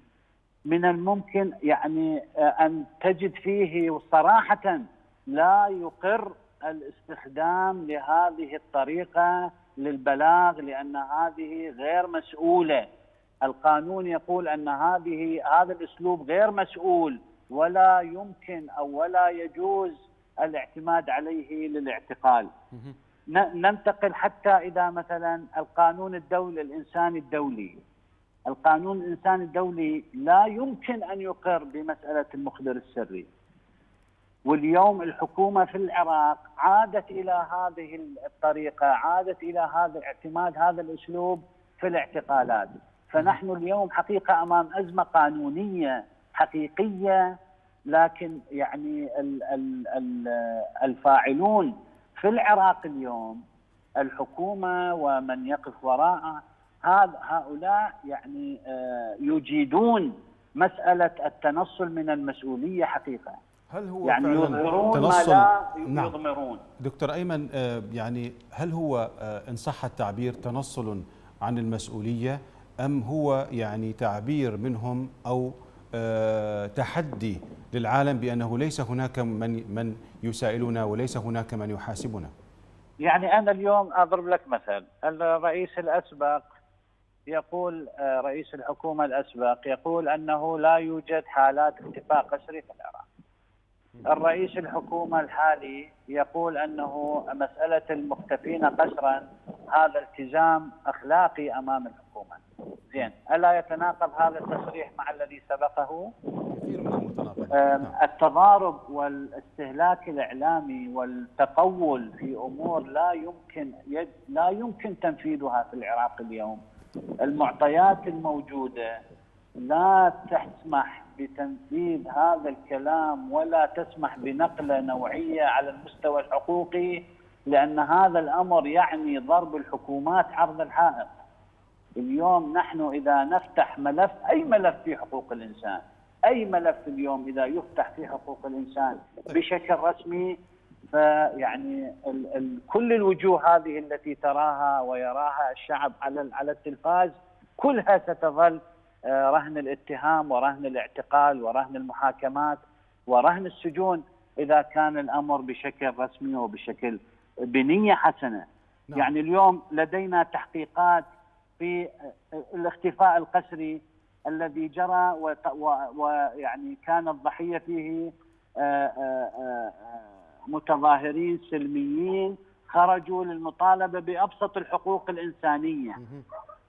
من الممكن يعني آه، أن تجد فيه صراحة لا يقر الاستخدام لهذه الطريقة للبلاغ لأن هذه غير مسؤولة. القانون يقول أن هذه هذا الأسلوب غير مسؤول ولا يمكن أو ولا يجوز الاعتماد عليه للاعتقال. ننتقل حتى إذا مثلا القانون الدولي الإنساني الدولي. القانون الإنساني الدولي لا يمكن أن يقر بمسألة المخبر السري. واليوم الحكومة في العراق عادت إلى هذه الطريقة عادت إلى هذا اعتماد هذا الأسلوب في الاعتقالات. فنحن اليوم حقيقة أمام أزمة قانونية حقيقية لكن يعني ال- ال- ال- الفاعلون في العراق اليوم الحكومة ومن يقف وراءها هذا هؤلاء يعني آه، يجيدون مسألة التنصل من المسؤولية حقيقة. هل هو يعني يظهرون ما تنصل؟ لا نعم. يضمرون دكتور أيمن آه، يعني هل هو آه، إن صح التعبير تنصل عن المسؤولية أم هو يعني تعبير منهم أو آه، تحدي للعالم بأنه ليس هناك من من يسائلنا وليس هناك من يحاسبنا يعني أنا اليوم أضرب لك مثل الرئيس الأسبق يقول آه، رئيس الحكومة الأسبق يقول أنه لا يوجد حالات اختفاء قسري في العراق. الرئيس الحكومة الحالي يقول أنه مسألة المختفين قسرا هذا التزام أخلاقي أمام الحكومة. زين، ألا يتناقض هذا التصريح مع الذي سبقه؟ آم، نعم. التضارب والاستهلاك الإعلامي والتقول في أمور لا يمكن يد لا يمكن تنفيذها في العراق اليوم. المعطيات الموجودة لا تسمح بتنفيذ هذا الكلام ولا تسمح بنقلة نوعية على المستوى الحقوقي لأن هذا الأمر يعني ضرب الحكومات عرض الحائط. اليوم نحن إذا نفتح ملف أي ملف في حقوق الإنسان أي ملف اليوم إذا يفتح في حقوق الإنسان بشكل رسمي فيعني ال ال كل الوجوه هذه التي تراها ويراها الشعب على على التلفاز كلها ستظل رهن الاتهام ورهن الاعتقال ورهن المحاكمات ورهن السجون إذا كان الأمر بشكل رسمي وبشكل بنية حسنة. نعم. يعني اليوم لدينا تحقيقات في الاختفاء القسري الذي جرى ويعني كان الضحية فيه آه، آه، آه، متظاهرين سلميين خرجوا للمطالبة بأبسط الحقوق الإنسانية.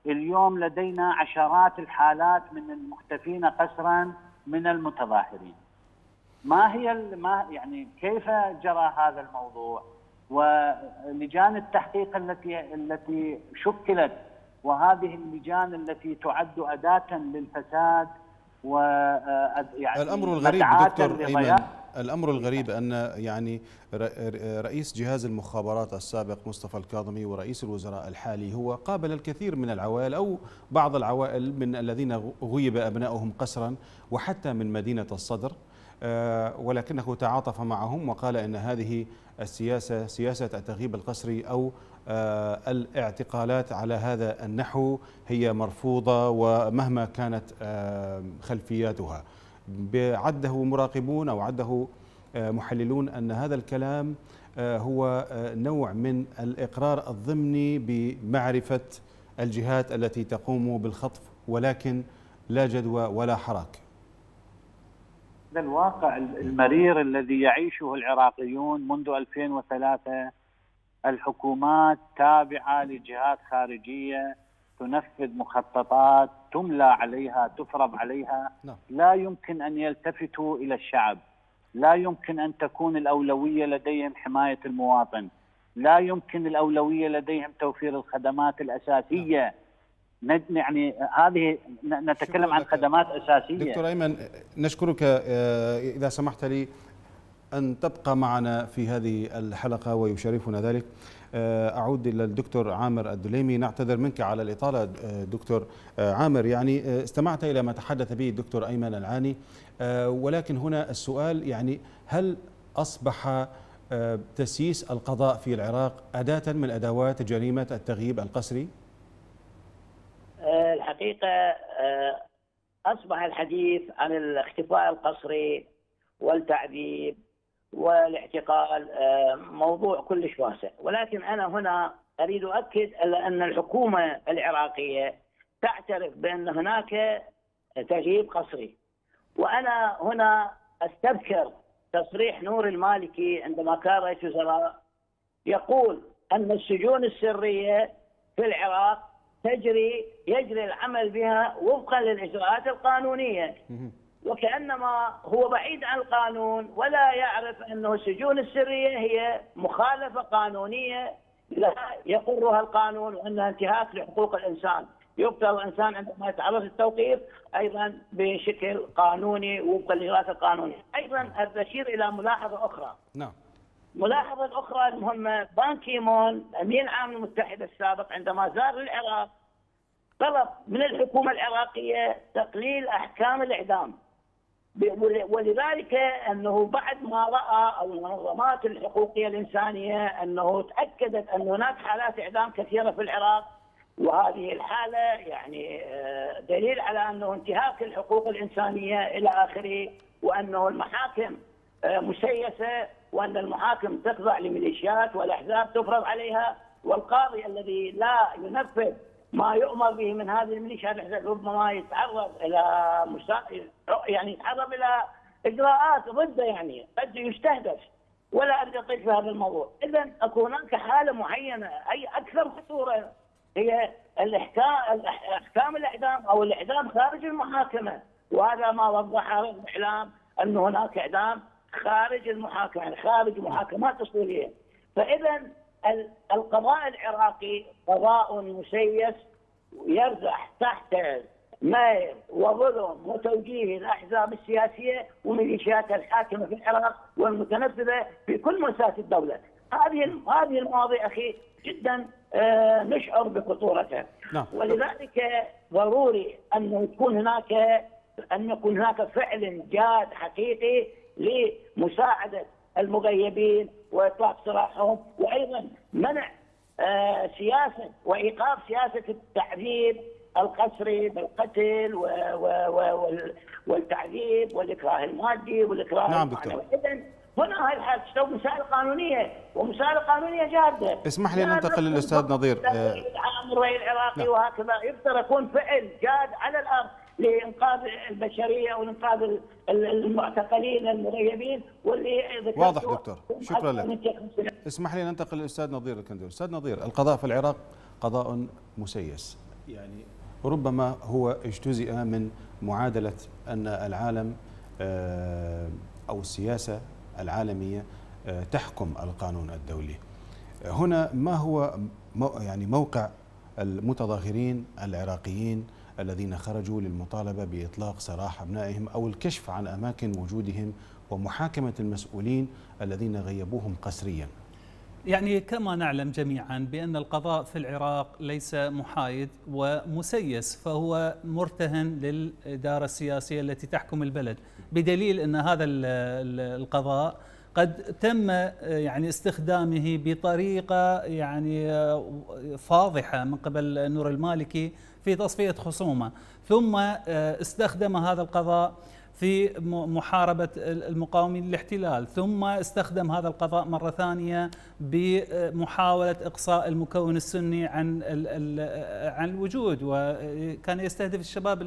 اليوم لدينا عشرات الحالات من المختفين قسرا من المتظاهرين. ما هي ما يعني كيف جرى هذا الموضوع؟ ولجان التحقيق التي التي شكلت وهذه اللجان التي تعد أداة للفساد و يعني الأمر الغريب دكتور لضياع- الأمر الغريب أن يعني رئيس جهاز المخابرات السابق مصطفى الكاظمي ورئيس الوزراء الحالي هو قابل الكثير من العوائل أو بعض العوائل من الذين غيب أبنائهم قسرا وحتى من مدينة الصدر آه، ولكنه تعاطف معهم وقال إن هذه السياسة سياسة التغييب القسري أو آه، الاعتقالات على هذا النحو هي مرفوضة ومهما كانت آه، خلفياتها. عده مراقبون أو عده آه، محللون أن هذا الكلام آه، هو آه، نوع من الإقرار الضمني بمعرفة الجهات التي تقوم بالخطف ولكن لا جدوى ولا حراك. هذا الواقع المرير الذي يعيشه العراقيون منذ 2003 الحكومات تابعة لجهات خارجية تنفذ مخططات تملى عليها تفرض عليها. نعم. لا يمكن أن يلتفتوا إلى الشعب. لا يمكن أن تكون الأولوية لديهم حماية المواطن. لا يمكن الأولوية لديهم توفير الخدمات الأساسية. ند- يعني هذه نتكلم عن. خدمات أساسية. دكتور أيمن نشكرك آه، إذا سمحت لي أن تبقى معنا في هذه الحلقة ويشرفنا ذلك. آه، أعود إلى الدكتور عامر الدليمي. نعتذر منك على الإطالة آه، دكتور عامر. يعني آه، استمعت إلى ما تحدث به الدكتور أيمن العاني. ولكن هنا السؤال يعني هل أصبح آه، تسييس القضاء في العراق أداة من أدوات جريمة التغييب القسري؟ الحقيقة أصبح الحديث عن الاختفاء القسري والتعذيب والاعتقال آه، موضوع كلش واسع. ولكن أنا هنا أريد أؤكد على أن الحكومة العراقية تعترف بأن هناك تغييب قسري وأنا هنا أستذكر تصريح نور المالكي عندما كان رئيس وزراء يقول أن السجون السرية في العراق تجري يجري العمل بها وفقا للإجراءات القانونية. وكأنما هو بعيد عن القانون ولا يعرف أنه السجون السرية هي مخالفة قانونية لا يقرها القانون وأنها انتهاك لحقوق الإنسان. يفترض الإنسان عندما يتعرض للتوقيف أيضا بشكل قانوني وفقا للاجراءات القانونية، أيضا اشير إلى ملاحظة أخرى. نعم. الملاحظه الاخرى المهمة بان كيمون أمين عام المتحده السابق عندما زار العراق طلب من الحكومة العراقية تقليل أحكام الإعدام. ولذلك أنه بعد ما رأى المنظمات الحقوقية الإنسانية أنه تأكدت أن هناك حالات إعدام كثيرة في العراق وهذه الحالة يعني آه، دليل على أنه انتهاك الحقوق الإنسانية إلى آخره وأنه المحاكم آه، مسيسة وأن المحاكم تخضع لميليشيات والأحزاب تفرض عليها والقاضي الذي لا ينفذ ما يؤمر به من هذه الميليشيات ربما يتعرض إلى مسا... يعني يتعرض إلى إجراءات ضده يعني قد يستهدف ولا أريد أطيل في هذا الموضوع، اذا أكو هناك حالة معينة أي أكثر خطورة هي الأحكام احكام الإعدام أو الإعدام خارج المحاكمة. وهذا ما وضحه الاعلام أن هناك إعدام خارج المحاكمة يعني خارج محاكمات أصولية. فاذا القضاء العراقي قضاء مسيس يرزح تحت ميل وظلم وتوجيه الأحزاب السياسية وميليشيات الحاكمة في العراق والمتنفذة في كل مؤسسات الدولة. هذه هذه المواضيع أخي جدا آه، نشعر بخطورتها. نعم. ولذلك ضروري أن يكون هناك أن يكون هناك فعل جاد حقيقي لمساعدة المغيبين وإطلاق سراحهم وأيضا منع آه، سياسة وإيقاف سياسة التعذيب القسري بالقتل و و و والتعذيب والإكراه المادي والإكراه نعم دكتور. اذا هنا هاي الحال تستوي مسائل قانونية ومسائل قانونية جادة. اسمح لي ننتقل للأستاذ نظير عام الرأي العراقي نعم. وهكذا. يفترض يكون فعل جاد على الأرض. لإنقاذ البشرية وانقاذ المعتقلين المغيبين واللي واضح دكتور. شكرا لك. اسمح لي ننتقل للاستاذ نظير الكندور. أستاذ نظير القضاء في العراق قضاء مسيس. يعني ربما هو اجتزئ من معادلة أن العالم آه، أو السياسة العالمية آه، تحكم القانون الدولي. هنا ما هو يعني موقع المتظاهرين العراقيين الذين خرجوا للمطالبة بإطلاق سراح أبنائهم أو الكشف عن أماكن وجودهم ومحاكمة المسؤولين الذين غيبوهم قسريا. يعني كما نعلم جميعا بأن القضاء في العراق ليس محايد ومسيس فهو مرتهن للإدارة السياسية التي تحكم البلد. بدليل أن هذا القضاء قد تم يعني استخدامه بطريقة يعني فاضحة من قبل نور المالكي في تصفية خصومه. ثم آه، استخدم هذا القضاء في محاربة المقاومين للاحتلال ثم استخدم هذا القضاء مرة ثانية بمحاولة إقصاء المكون السني عن عن الوجود وكان يستهدف الشباب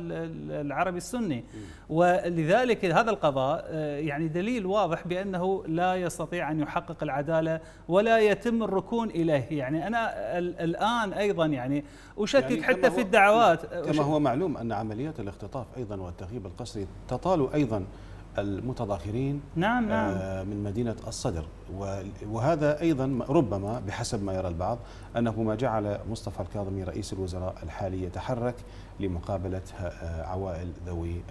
العربي السني. ولذلك هذا القضاء يعني دليل واضح بأنه لا يستطيع أن يحقق العدالة ولا يتم الركون إليه. يعني أنا الآن أيضا يعني أشكك يعني حتى في الدعوات كما هو معلوم أن عمليات الاختطاف أيضا والتغييب القسري تطال أيضا المتظاهرين نعم نعم. آه، من مدينة الصدر. وهذا أيضا ربما بحسب ما يرى البعض أنه ما جعل مصطفى الكاظمي رئيس الوزراء الحالي يتحرك لمقابلة آه، عوائل ذوي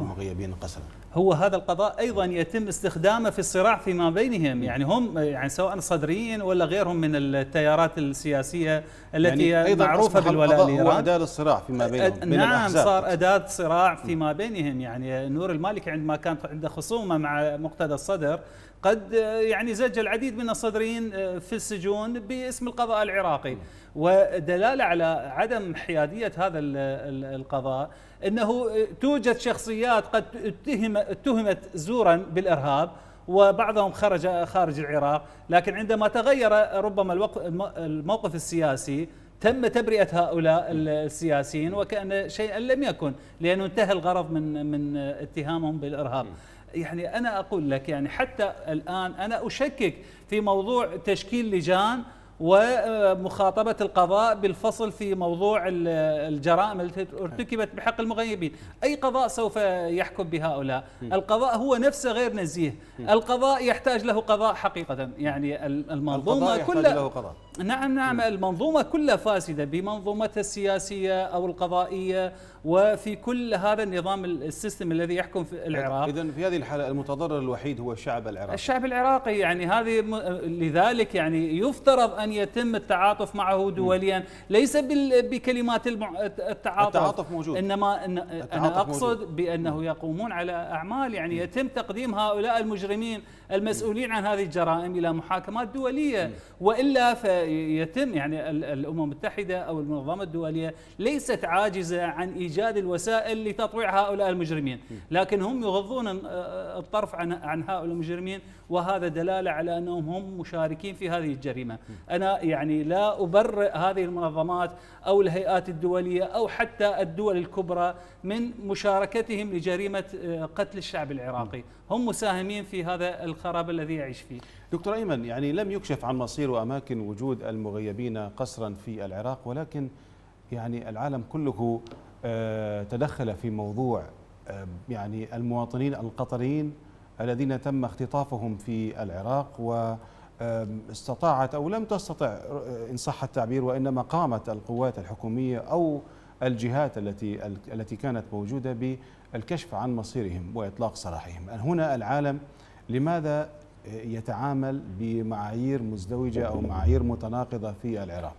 المغيبين قسرا. هو هذا القضاء أيضا يتم استخدامه في الصراع فيما بينهم. يعني هم يعني سواء صدريين ولا غيرهم من التيارات السياسية التي يعني أيضا معروفة بالولاء لايران هو أداة للصراع فيما بينهم بين نعم الأحزاب. صار أداة صراع فيما بينهم. يعني نور المالكي عندما كانت عنده خصومة مع مقتدى الصدر قد يعني زج العديد من الصدريين في السجون باسم القضاء العراقي. ودلالة على عدم حيادية هذا القضاء إنه توجد شخصيات قد اتهم اتهمت زورا بالإرهاب وبعضهم خرج خارج العراق. لكن عندما تغير ربما الموقف السياسي تم تبرئة هؤلاء السياسيين وكأن شيئا لم يكن لأنه انتهى الغرض من من اتهامهم بالإرهاب. يعني أنا أقول لك يعني حتى الآن أنا أشكك في موضوع تشكيل لجان ومخاطبة القضاء بالفصل في موضوع الجرائم التي ارتكبت بحق المغيبين. أي قضاء سوف يحكم بهؤلاء؟ القضاء هو نفسه غير نزيه. القضاء يحتاج له قضاء حقيقة. يعني المنظومة كلها له قضاء. نعم نعم. المنظومة كلها فاسدة بمنظومتها السياسية أو القضائية وفي كل هذا النظام السيستم الذي يحكم في العراق. إذا في هذه الحالة المتضرر الوحيد هو الشعب العراقي. الشعب العراقي يعني هذه لذلك يعني يفترض أن يتم التعاطف معه دوليا. ليس بكلمات التعاطف. التعاطف موجود. إنما إن أنا أقصد موجود. بأنه يقومون على أعمال. يعني يتم تقديم هؤلاء المجرمين المسؤولين عن هذه الجرائم إلى محاكمات دولية. وإلا فيتم يعني الأمم المتحدة أو المنظمة الدولية ليست عاجزة عن إيجاد الوسائل لتطويع هؤلاء المجرمين لكن هم يغضون الطرف عن عن هؤلاء المجرمين وهذا دلالة على أنهم هم مشاركين في هذه الجريمة. أنا يعني لا أبرئ هذه المنظمات أو الهيئات الدولية أو حتى الدول الكبرى من مشاركتهم لجريمة قتل الشعب العراقي. هم مساهمين في هذا الخراب الذي يعيش فيه. دكتور أيمن يعني لم يكشف عن مصير وأماكن وجود المغيبين قسرا في العراق ولكن يعني العالم كله آه، تدخل في موضوع آه، يعني المواطنين القطريين الذين تم اختطافهم في العراق واستطاعت أو لم تستطع آه، إن صح التعبير وإنما قامت القوات الحكومية أو الجهات التي التي كانت موجودة بالكشف عن مصيرهم وإطلاق سراحهم. هنا العالم لماذا يتعامل بمعايير مزدوجة أو معايير متناقضة في العراق؟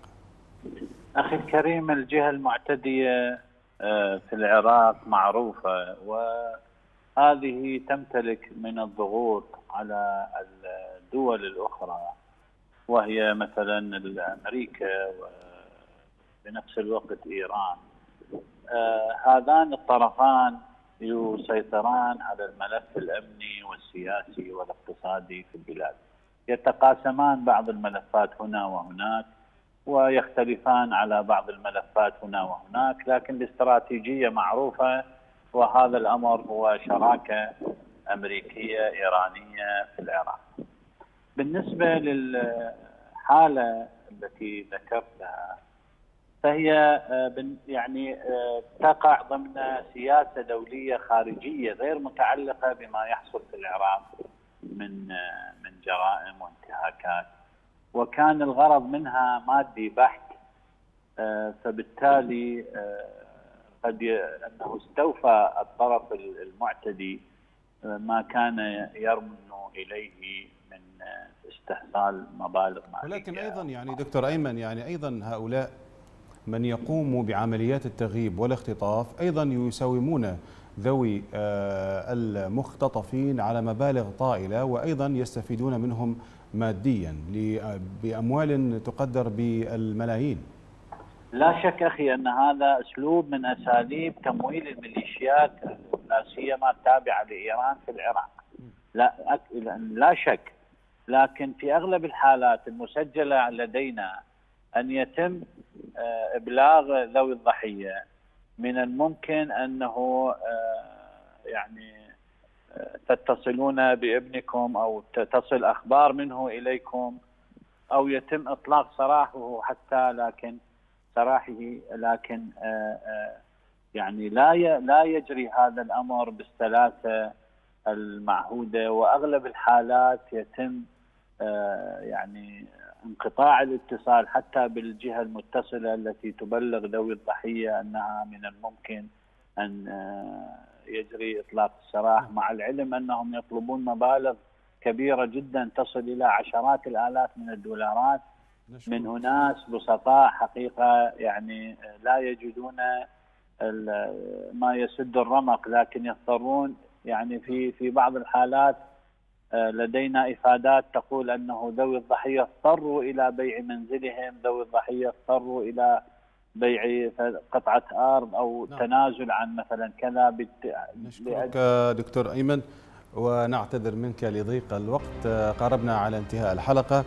أخي الكريم الجهة المعتدية آه، في العراق معروفة وهذه تمتلك من الضغوط على الدول الأخرى وهي مثلا أمريكا وبنفس الوقت إيران آه، هذان الطرفان يسيطران على الملف الأمني والسياسي والاقتصادي في البلاد يتقاسمان بعض الملفات هنا وهناك ويختلفان على بعض الملفات هنا وهناك لكن الاستراتيجيه معروفة وهذا الأمر هو شراكة أمريكية إيرانية في العراق. بالنسبة للحالة التي ذكرتها فهي آه، يعني آه، تقع ضمن سياسة دولية خارجية غير متعلقة بما يحصل في العراق من آه، من جرائم وانتهاكات. وكان الغرض منها مادي بحت فبالتالي قد أنه استوفى الطرف المعتدي ما كان يرمن إليه من استحصال مبالغ ماليه ولكن أيضا يعني دكتور أيمن يعني أيضا هؤلاء من يقوم بعمليات التغييب والاختطاف أيضا يساومون ذوي المختطفين على مبالغ طائلة وأيضا يستفيدون منهم ماديا بأموال تقدر بالملايين. لا شك أخي أن هذا أسلوب من أساليب تمويل الميليشيات لا سيما التابعة لإيران في العراق. لا لا شك. لكن في أغلب الحالات المسجلة لدينا أن يتم آه، إبلاغ ذوي الضحية. من الممكن أنه آه، يعني تتصلون بابنكم أو تصل أخبار منه إليكم أو يتم إطلاق سراحه حتى لكن سراحه لكن آه، آه، يعني لا لا يجري هذا الأمر بالسلاسه المعهودة. وأغلب الحالات يتم آه، يعني انقطاع الاتصال حتى بالجهة المتصلة التي تبلغ ذوي الضحية أنها من الممكن أن يجري إطلاق السراح مع العلم أنهم يطلبون مبالغ كبيرة جدا تصل إلى عشرات الآلاف من الدولارات. من اناس بسطاء حقيقة يعني لا يجدون ما يسد الرمق لكن يضطرون يعني في في بعض الحالات آه، لدينا إفادات تقول أنه ذوي الضحية اضطروا إلى بيع منزلهم، ذوي الضحية اضطروا إلى بيع قطعة أرض أو نعم. تنازل عن مثلا كذا بت... نشكرك دكتور أيمن ونعتذر منك لضيق الوقت قاربنا على انتهاء الحلقة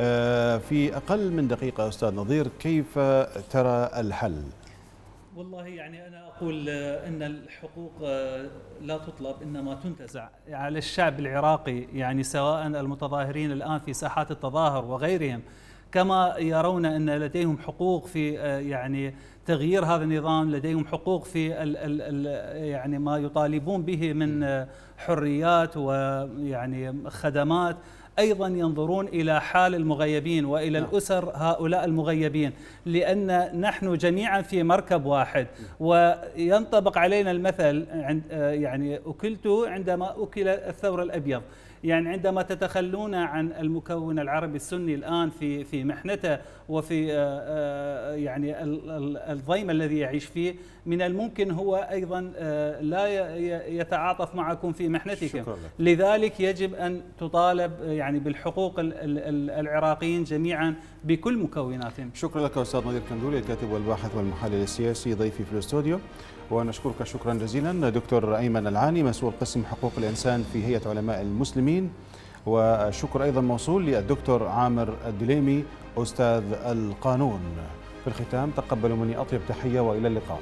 آه، في أقل من دقيقة أستاذ نظير كيف ترى الحل؟ والله يعني أنا أقول إن الحقوق آه، لا تطلب إنما تنتزع. على الشعب العراقي يعني سواء المتظاهرين الآن في ساحات التظاهر وغيرهم كما يرون إن لديهم حقوق في آه، يعني تغيير هذا النظام لديهم حقوق في ال ال ال يعني ما يطالبون به من آه، حريات ويعني خدمات. أيضا ينظرون إلى حال المغيبين وإلى نعم. الأسر هؤلاء المغيبين لأن نحن جميعا في مركب واحد. وينطبق علينا المثل عند آه، يعني أكلت عندما أكل الثور الأبيض. يعني عندما تتخلون عن المكون العربي السني الآن في في محنته وفي آه، آه، يعني ال- ال- الضيم الذي يعيش فيه من الممكن هو أيضا آه، لا يتعاطف معكم في محنتكم شكرا لك. لذلك يجب أن تطالب يعني بالحقوق ال- ال- ال- العراقيين جميعا بكل مكوناتهم. شكرا لك أستاذ نظير كندولي الكاتب والباحث والمحلل السياسي ضيفي في الاستوديو. ونشكرك شكرا جزيلا دكتور أيمن العاني مسؤول قسم حقوق الإنسان في هيئة علماء المسلمين. وشكر أيضا موصول للدكتور عامر الدليمي أستاذ القانون. في الختام تقبلوا مني أطيب تحية وإلى اللقاء.